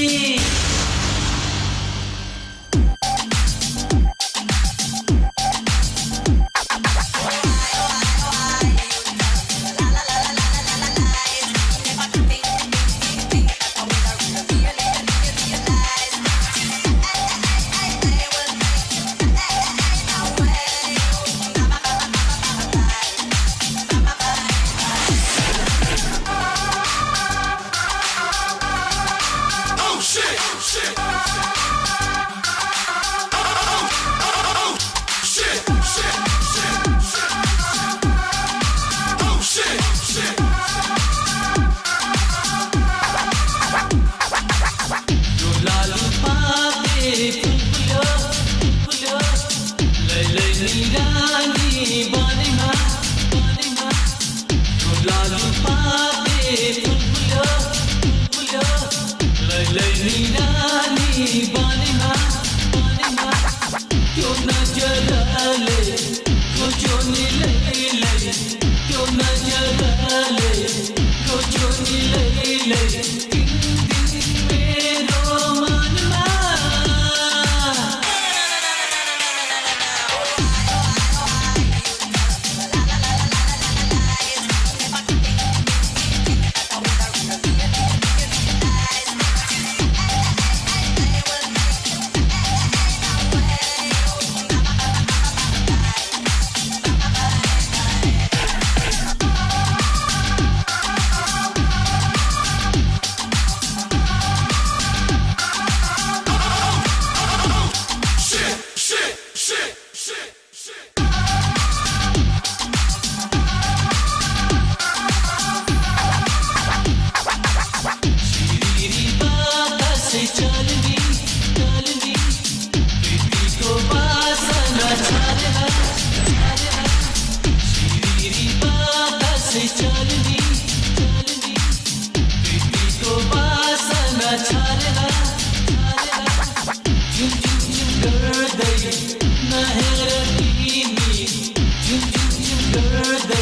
Yeah. नीरानी बाने मा बाने मा क्यों न जला ले को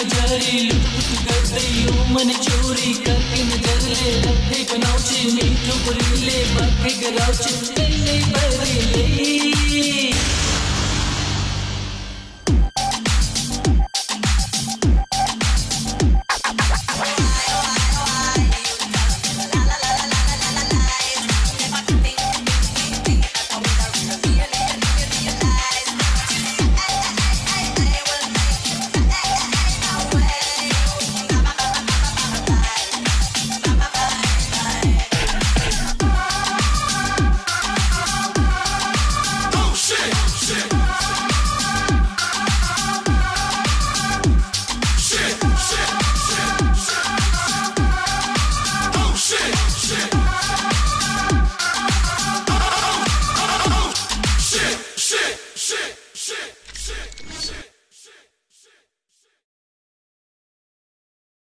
मजारी लूट कर सही मन चोरी करके नज़र ले रखे बनाओ मीठू बुरीले बाकी गराचे ले बरीले।